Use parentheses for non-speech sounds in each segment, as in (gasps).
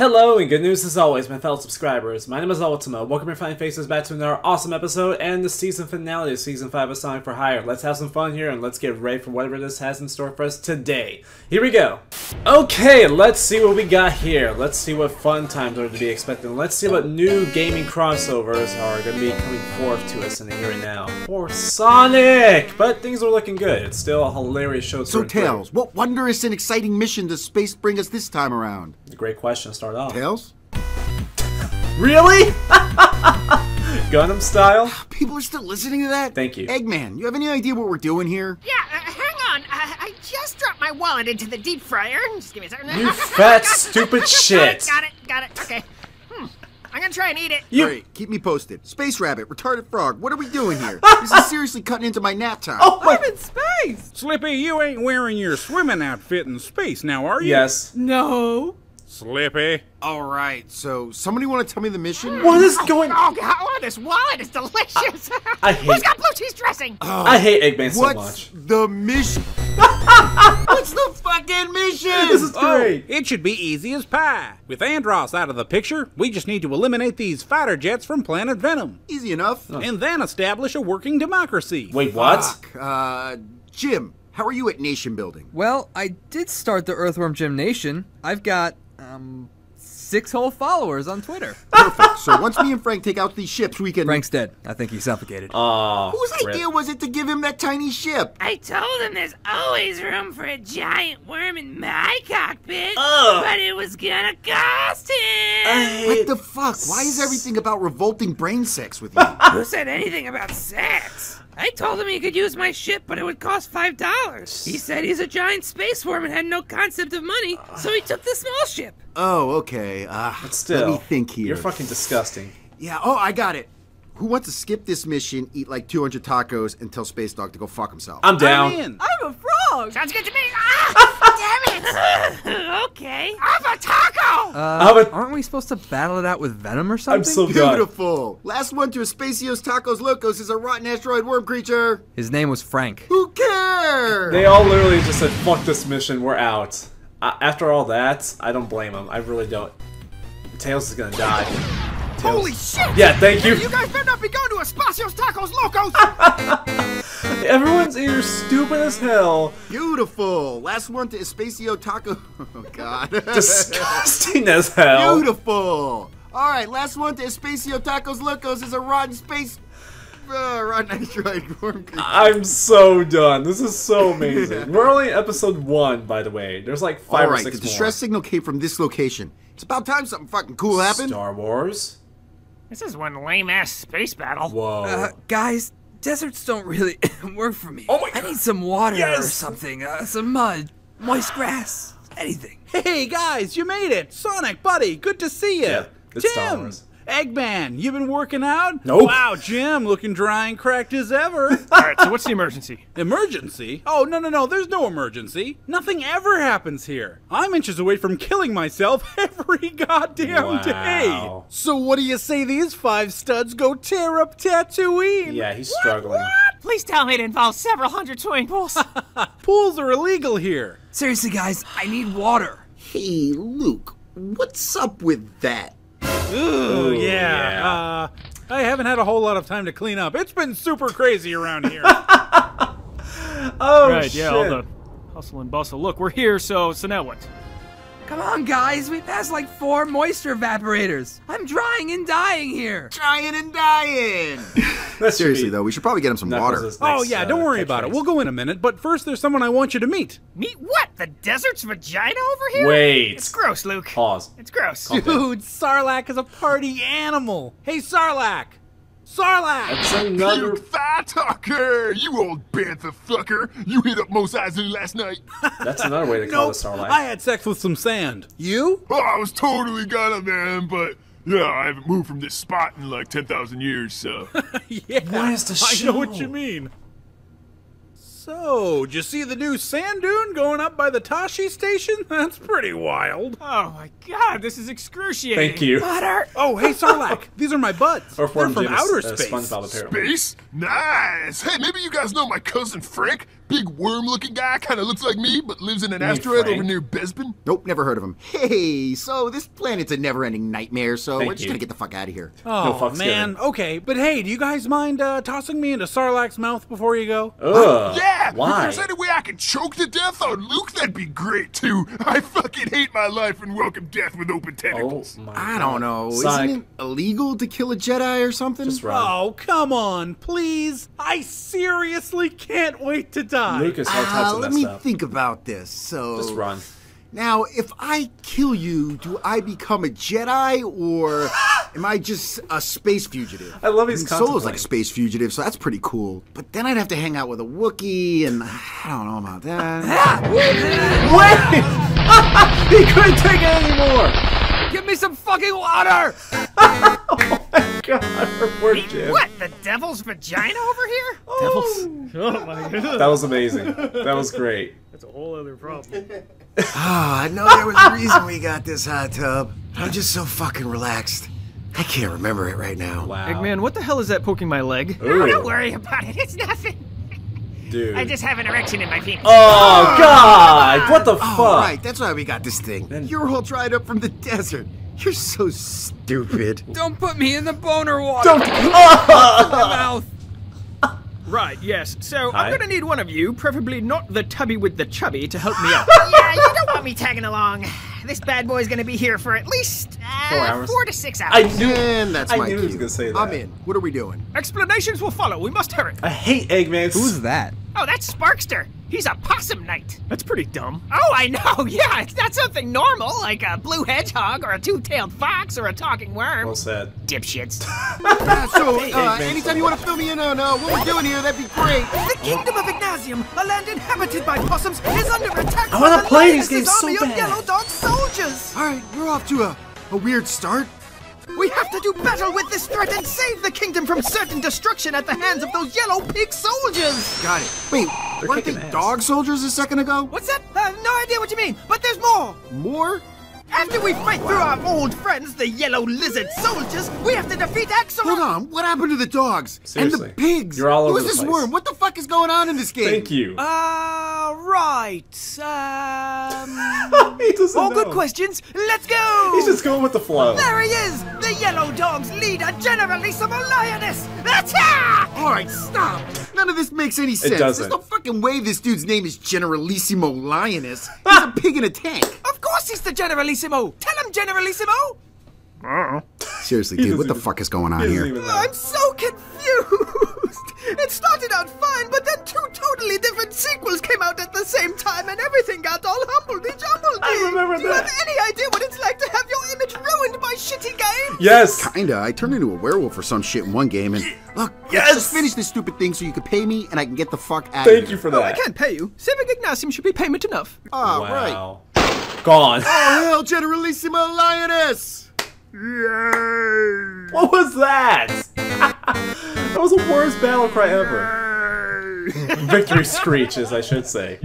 Hello and good news as always, my fellow subscribers. My name is Ultima. Welcome your fine faces back to another awesome episode and the season finale of season 5 of Sonic for Hire. Let's have some fun here and let's get ready for whatever this has in store for us today. Here we go. Okay, let's see what we got here. Let's see what fun times are to be expecting. Let's see what new gaming crossovers are going to be coming forth to us in the here and now. For Sonic! But things are looking good. It's still a hilarious show. So, Tails, what wondrous and exciting mission does space bring us this time around? Great question to start off. Tails? Really? (laughs) Gundam style? People are still listening to that? Thank you. Eggman, you have any idea what we're doing here? Yeah, uh, hang on. I, I just dropped my wallet into the deep fryer. Just give me a second. You (laughs) fat, stupid (laughs) shit. Got it, got it. Okay. Hmm. I'm gonna try and eat it. You- Great, keep me posted. Space Rabbit, retarded frog, what are we doing here? this is seriously cutting into my nap time. Oh my- I'm in space! Slippy, you ain't wearing your swimming outfit in space now, are you? Yes. No. Slippy. Alright, so somebody want to tell me the mission? What is going Oh, God, oh, this wallet is delicious. I hate- Who's got blue cheese dressing? I hate Eggman so What's much. the mission? (laughs) What's the fucking mission? This is Oh, great. it should be easy as pie. With Andross out of the picture, we just need to eliminate these fighter jets from Planet Venom. Easy enough. And then establish a working democracy. Wait, what? Fuck. Uh, Jim, how are you at nation building? Well, I did start the Earthworm Jim Nation. I've got, um, six whole followers on Twitter. Perfect. so once me and Frank take out these ships, we can. Frank's dead. I think he suffocated. Oh, Whose rip. idea was it to give him that tiny ship? I told him there's always room for a giant worm in my cockpit, Oh. but it was gonna cost him. I What the fuck? Why is everything about revolting brain sex with you? (laughs) Who said anything about sex? I told him he could use my ship, but it would cost five dollars. He said he's a giant space worm and had no concept of money, so he took the small ship. oh, okay. Uh, Still, let me think here. You're fucking disgusting. Yeah. Oh, I got it. Who wants to skip this mission, eat like 200 tacos, and tell Space Dog to go fuck himself? I'm down. I'm in. I'm a frog! Sounds good to me. Ah, (laughs) damn it. (laughs) okay. I'm a taco. Uh, How about- aren't we supposed to battle it out with Venom or something? I'm so done. Beautiful. Last one to Espacios Tacos Locos is a rotten asteroid worm creature. His name was Frank. Who cares? They all literally just said, fuck this mission, we're out. Uh, after all that, I don't blame them. I really don't. Tails is gonna die. Tails. Holy shit. Yeah, thank you. You guys better not be going to Espacios Tacos Locos. (laughs) Everyone's either stupid as hell, Beautiful. Last one to Espacio Taco. (laughs) Oh, God. (laughs) disgusting as hell. Beautiful. All right, last one to Espacio Tacos Locos is a rotten space. Uh, rotten asteroid worm. I'm so done. This is so (laughs) amazing. We're only in episode one, by the way. There's like five All or right, six the distress signal came from this location. It's about time something fucking cool happened. Star Wars. this is one lame ass space battle. Whoa. Uh, guys, deserts don't really (coughs) work for me. Oh my God. I need some water or something. Uh, some mud, moist grass, anything. Hey guys, you made it! Sonic, buddy, good to see you. Yeah, it's Star Jim, Wars. Eggman, you've been working out? Nope. Wow, Jim, looking dry and cracked as ever. (laughs) All right, so what's the emergency? Emergency? Oh, no, no, no, there's no emergency. Nothing ever happens here. I'm inches away from killing myself (laughs) every goddamn Wow. day. So, what do you say these five studs go tear up Tatooine? yeah, he's struggling. What? Please tell me it involves several hundred swimming pools. (laughs) Pools are illegal here. Seriously, guys, I need water. Hey, Luke, what's up with that? Ooh, yeah. yeah. Uh, I haven't had a whole lot of time to clean up. It's been super crazy around here. (laughs) Oh, right, shit. yeah, all the hustle and bustle. Look, we're here, so so now what? Come on, guys, we passed like four moisture evaporators. I'm drying and dying here. Drying and dying. (laughs) That Seriously, though, we should probably get him some water. Knuckles' oh, yeah, uh, don't worry about it. We'll go in a minute, but first there's someone I want you to meet. Meet what? The desert's vagina over here? Wait. It's gross, Luke. Pause. It's gross. Dude, Sarlacc is a party animal. Hey, Sarlacc! Sarlacc! It's another. You fat talker! You old bantha fucker! You hit up Mos Eisley last night. (laughs) That's another way to call Nope, this Starlight. I had sex with some sand. You? Oh, I was totally gonna, man, but yeah, I haven't moved from this spot in like 10,000 years, so. (laughs) Yeah, Where's the show? I know what you mean. So, did you see the new sand dune going up by the Tosche station? (laughs) That's pretty wild. Oh my god, this is excruciating. Thank you. Butter. Oh, hey, Sarlacc, (laughs) these are my buds. Or They're from Jim, outer uh, space. SpongeBob apparently. Space? Nice! Hey, maybe you guys know my cousin Frank? Big worm-looking guy, kind of looks like me, but lives in an You mean asteroid Frank? over near Bespin. Nope, never heard of him. Hey, so this planet's a never-ending nightmare, so Thank we're just you. gonna get the fuck out of here. Oh, fuck's man. given. Okay, but hey, do you guys mind uh, tossing me into Sarlacc's mouth before you go? Ugh. Yeah, Why? if there's any way I can choke to death on Luke, that'd be great too. I fucking hate my life and welcome death with open Oh tentacles. my I don't know. Sonic, Isn't it illegal to kill a Jedi or something? just run. Oh, come on, please. I seriously can't wait to die. Lucas, all Uh, of let me up. think about this. So Just run. Now, if I kill you, do I become a Jedi or (gasps) am I just a space fugitive? I love he's I mean, Solo's like a space fugitive, so that's pretty cool. But then I'd have to hang out with a Wookiee, and I don't know about that. (laughs) (laughs) Wait! (laughs) he couldn't take it anymore! Give me some fucking water! God, our poor Jim. What, the devil's vagina over here? (laughs) (laughs) Oh my god. That was amazing. That was great. That's a whole other problem. (laughs) Ah, I know there was a reason we got this hot tub. I'm just so fucking relaxed. I can't remember it right now. Wow. Eggman, what the hell is that poking my leg? Oh, Ooh, don't worry about it. It's nothing. dude. I just have an erection in my penis. Oh God! What the fuck? Oh, right, that's why we got this thing. Then- You're all dried up from the desert. You're so stupid. Don't put me in the boner water! Don't. (laughs) my mouth! Right, yes. So Hi. I'm gonna need one of you, preferably not the tubby with the chubby, to help me (laughs) out. Yeah, you don't want me tagging along. This bad boy's gonna be here for at least uh, Four hours. four to six hours. I knew. And that's I my knew he was gonna say that. I'm in. What are we doing? Explanations will follow. We must hurry. I hate Eggman. Who's that? Oh, that's Sparkster. He's a possum knight. That's pretty dumb. Oh, I know. (laughs) Yeah, it's not something normal like a blue hedgehog or a two-tailed fox or a talking worm. Well said. Dipshits. (laughs) Uh, so, uh, anytime you want to fill me in on uh, what we're doing here, that'd be great. The kingdom of Ignazium, a land inhabited by possums, is under attack I wanna play these games so bad. yellow dog soldiers. All right, we're off to a, a weird start. We have to do battle with this threat and save the kingdom from certain destruction at the hands of those yellow pig soldiers. Got it. Wait, weren't they ass. dog soldiers a second ago? What's that? I have no idea what you mean, but there's more. More? After we fight through our old friends, the yellow lizard soldiers, we have to defeat Axel. Hold on, what happened to the dogs? And the pigs? You're all Who over is the this place. worm? What the fuck is going on in this game? Thank you. Uh, right. Um. (laughs) he doesn't all know. good questions. Let's go. He's just going with the flow. There he is, the yellow dog's leader, Generalissimo Lioness. Attack! All right, stop. None of this makes any sense. It doesn't. There's no fucking way this dude's name is Generalissimo Lioness. (laughs) He's a pig in a tank. Of course the Generalissimo. Tell him, Generalissimo. Uh-uh. Seriously, (laughs) dude, what the fuck is going on He here? I'm so confused. (laughs) It started out fine, but then two totally different sequels came out at the same time, and everything got all humbledy jumbledy. I remember Do you that. have any idea what it's like to have your image ruined by shitty games? Yes. Kinda. I turned into a werewolf or some shit in one game, and look, let's Yes! just finish this stupid thing so you can pay me and I can get the fuck out of here. Thank you for Oh, I can't pay you. Civic Ignatium should be payment enough. Oh, right. Wow. Gone. Oh, hell, Generalissimo Lioness! Yay! What was that? (laughs) that was the worst battle cry ever. (laughs) Victory screeches, I should say.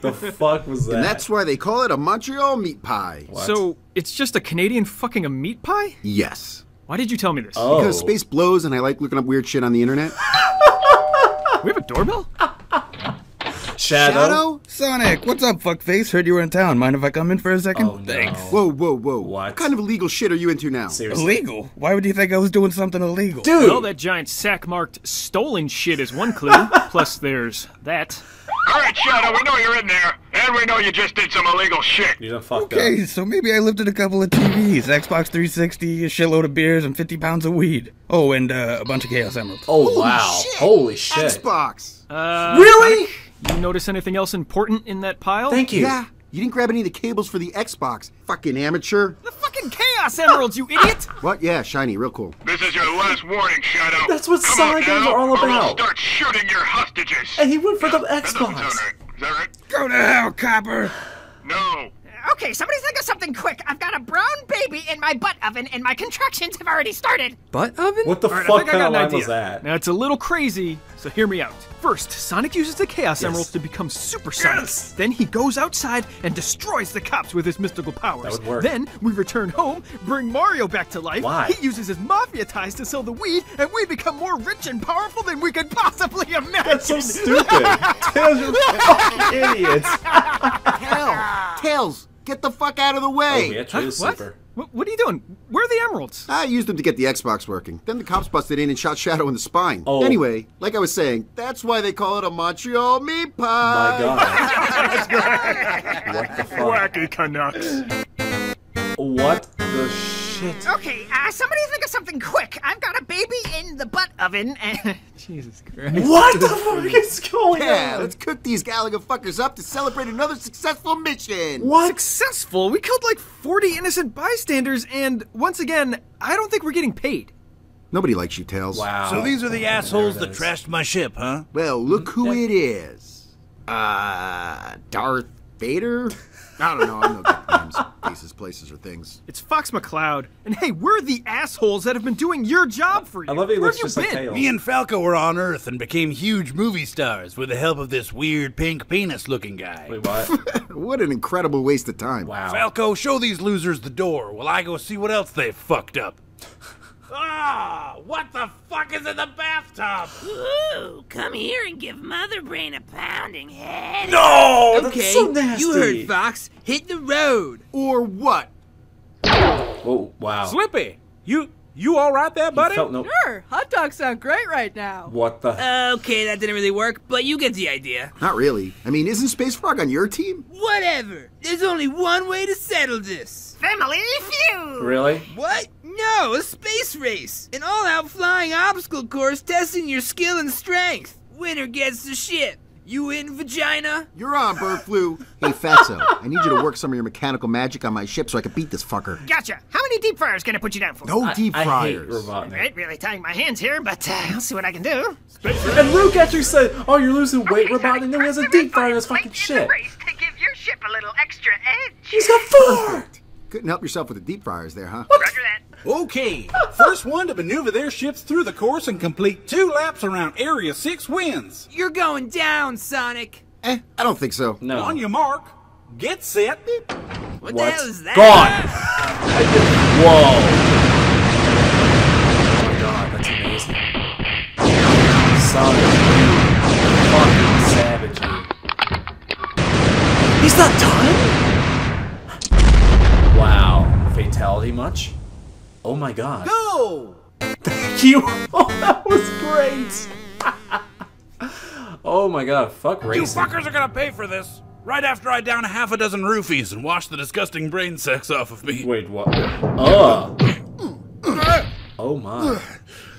The fuck was that? And that's why they call it a Montreal meat pie. What? So it's just a Canadian fucking a meat pie? Yes. Why did you tell me this? oh. Because space blows and I like looking up weird shit on the internet. (laughs) We have a doorbell? Shadow. Sonic, what's up, fuckface? Heard you were in town. Mind if I come in for a second? Oh, no. Whoa, whoa, whoa. What? kind of illegal shit are you into now? Seriously. Illegal? Why would you think I was doing something illegal? Dude! Well, that giant sack marked stolen shit is one clue. (laughs) Plus, there's that. All right, Shadow, we know you're in there, and we know you just did some illegal shit. You done fucked Okay, up. so maybe I lifted a couple of TVs, Xbox 360, a shitload of beers, and 50 pounds of weed. Oh, and uh, a bunch of Chaos Emeralds. Oh, wow. shit. Holy shit. Xbox. Uh, Really? You notice anything else important in that pile? Thank you. Yeah. You didn't grab any of the cables for the Xbox. Fucking amateur. The fucking Chaos Emeralds, you idiot! (laughs) What? Yeah, shiny, real cool. This is your last warning, Shadow. That's what Come Sonic games are all or we'll about. start shooting your hostages. And he went for the That doesn't Xbox. right. Is that right? Go to hell, copper! No. Okay, somebody think of something quick. I've got a brown baby in my my butt oven and my contractions have already started. Butt oven? What the All right, I fuck think I kind got of an line idea. was that? Now it's a little crazy, so hear me out. First, Sonic uses the Chaos Emeralds to become Super Sonic. Yes! Then he goes outside and destroys the cops with his mystical powers. That would work. Then we return home, bring Mario back to life. Why? He uses his mafia ties to sell the weed, and we become more rich and powerful than we could possibly imagine. That's so stupid. (laughs) Tails, you're fucking idiots. Hell, Tails, get the fuck out of the Oh, way. yeah, true, What? What, what are you doing? Where are the emeralds? I used them to get the Xbox working. Then the cops busted in and shot Shadow in the spine. Oh. Anyway, like I was saying, that's why they call it a Montreal meat pie. My pie. god. (laughs) what the fuck? Wacky Canucks. What the shit? Okay, uh, somebody think of something quick. I've got a baby in the butt oven and. (laughs) Jesus (laughs) Christ. What the fuck is going Yeah, on? let's cook these Gallagher fuckers up to celebrate another successful mission. What? Successful. We killed like 40 innocent bystanders, and once again, I don't think we're getting paid. Nobody likes you, Tails. Wow. So these are the assholes that trashed my ship, huh? Well, look who it is. Uh, Darth Vader? I don't know. I know good names, faces, places, or things. It's Fox McCloud. And hey, we're the assholes that have been doing your job for you. I love he Where looks have you just been? Tails. Me and Falco were on Earth and became huge movie stars with the help of this weird pink penis looking guy. Wait, what? (laughs) What an incredible waste of time. Wow. Falco, show these losers the door while I go see what else they've fucked up. Ah, what the fuck is in the bathtub? Ooh, come here and give Mother Brain a pounding head. No! Okay, That's so nasty. you heard Fox. Hit the road. Or what? Oh, wow. Slippy, you you all right there, buddy? felt no. Sure, hot dogs sound great right now. What the? Uh, okay, that didn't really work, but you get the idea. Not really. I mean, isn't Space Frog on your team? Whatever. There's only one way to settle this. Family feud! really? What? No, a space race. An all-out flying obstacle course testing your skill and strength. Winner gets the ship. You in, vagina? You're on, Bird Flu. Hey, Fatso, I need you to work some of your mechanical magic on my ship so I can beat this fucker. Gotcha. How many deep fryers can I put you down for? No deep I hate fryers. Robotnik. Right, really tying my hands here, but uh, I'll see what I can do. And Rook actually said, "Oh, you're losing weight, Robotnik. No, he has a deep fryer in his fucking shit. to give your ship a little extra edge. He's got four. Couldn't help yourself with the deep fryers there, huh? Roger that. Okay, first one to maneuver their ships through the course and complete two laps around Area 6 wins. You're going down, Sonic. Eh, I don't think so. No. On your mark, get set. What, the hell is that? Gone. Whoa. Oh my god, that's amazing. Sonic, you fucking savage. He's not done? Wow. Fatality much? Oh my god. Go! Thank you. (laughs) Oh, that was great. (laughs) oh my god, fuck racing. You fuckers are gonna pay for this. Right after I down half a dozen roofies and wash the disgusting brain sex off of me. Wait, what? Ugh. Oh my.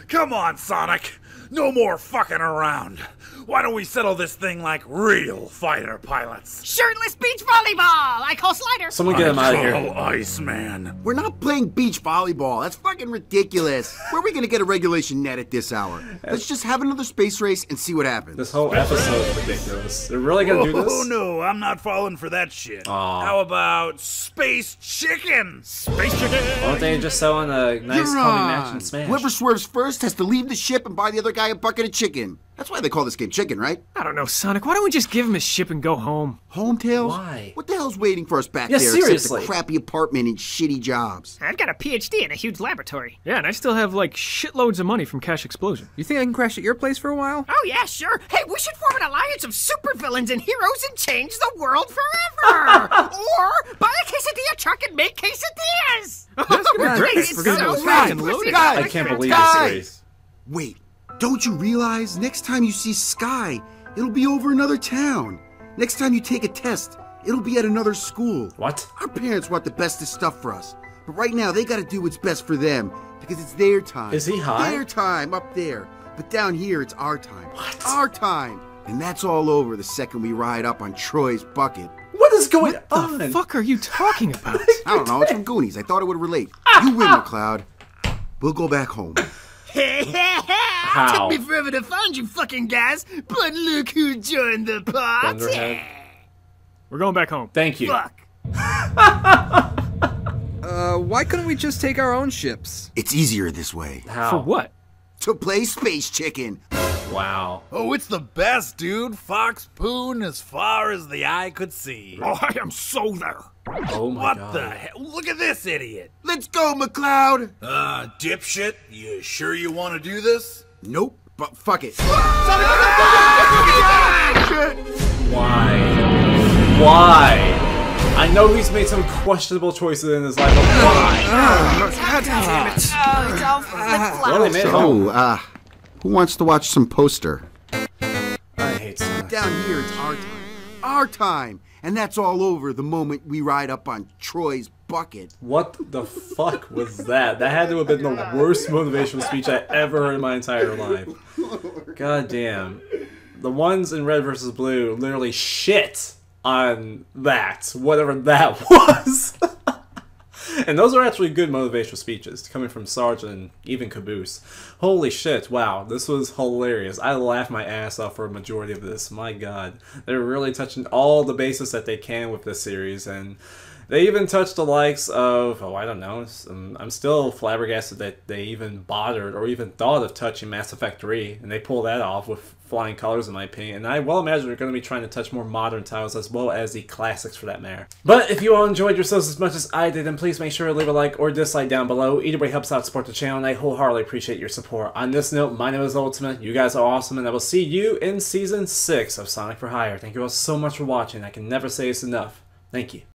Come on, Sonic. No more fucking around. Why don't we settle this thing like real fighter pilots? Shirtless beach volleyball. I call Slider. Someone get him out of here. Oh, here. Iceman. We're not playing beach volleyball. That's fucking ridiculous. Where are we gonna get a regulation net at this hour? Let's just have another space race and see what happens. This whole episode is ridiculous. They're really gonna do this? Oh no, I'm not falling for that shit. Aw. How about space chicken? Space chicken. Why don't they just sell in a nice You're coming on. match and smash? Whoever swerves first has to leave the ship and buy the other guy a bucket of chicken. That's why they call this game chicken, right? I don't know, Sonic. Why don't we just give him his ship and go home? Home tails? Why? What the hell's waiting for us back Yeah, there seriously. except a crappy apartment and shitty jobs? I've got a PhD in a huge laboratory. Yeah, and I still have like shitloads of money from Cash Explosion. You think I can crash at your place for a while? Oh, yeah, sure. Hey, we should form an alliance of supervillains and heroes and change the world forever. (laughs) or buy a quesadilla truck and make quesadillas. That's gonna (laughs) be great. It's We're gonna so go fast fun. and loaded. Guys, I can't believe guys. this series. Wait, don't you realize next time you see Sky, it'll be over another town? Next time you take a test, it'll be at another school. What? Our parents want the bestest stuff for us, but right now they gotta do what's best for them because it's their time. Is he high? Their time up there. But down here, it's our time. What? Our time. And that's all over the second we ride up on Troy's bucket. What is going What on? What the fuck are you talking (laughs) about? I don't know, it's from Goonies. I thought it would relate. You win, McCloud. We'll go back home. (laughs) How? Took me forever to find you fucking guys, but look who joined the party. We're going back home. Thank you. Fuck. (laughs) Uh, why couldn't we just take our own ships? It's easier this way. How? For what? To play Space Chicken. Wow. Oh, it's the best, dude. Fox Poon as far as the eye could see. Oh, I am so there. Oh my what god. the hell? Look at this idiot. Let's go, McCloud. Uh, dipshit, you sure you want to do this? Nope, but fuck it. Why? Why? I know he's made some questionable choices in his life, but why? God damn it. Oh, it's all flip Well, they made it. So, uh, who wants to watch some poster? I hate Sonic. Down here, it's our time. Our time. And that's all over the moment we ride up on Troy's bucket. What the fuck was that? That had to have been the worst motivational speech I ever heard in my entire life. God damn. The ones in red versus blue literally shit on that, whatever that (laughs) was. (laughs) and those are actually good motivational speeches coming from Sarge and even Caboose. Holy shit, wow, this was hilarious. I laughed my ass off for a majority of this. My god. They're really touching all the bases that they can with this series and they even touched the likes of, oh, I don't know. I'm, I'm still flabbergasted that they even bothered or even thought of touching Mass Effect 3, and they pulled that off with flying colors, in my opinion. And I well imagine they're going to be trying to touch more modern titles as well as the classics for that matter. But if you all enjoyed yourselves as much as I did, then please make sure to leave a like or dislike down below. Either way helps out support the channel, and I wholeheartedly appreciate your support. On this note, my name is Ultimate. You guys are awesome, and I will see you in Season 6 of Sonic for Hire. Thank you all so much for watching. I can never say this enough. Thank you.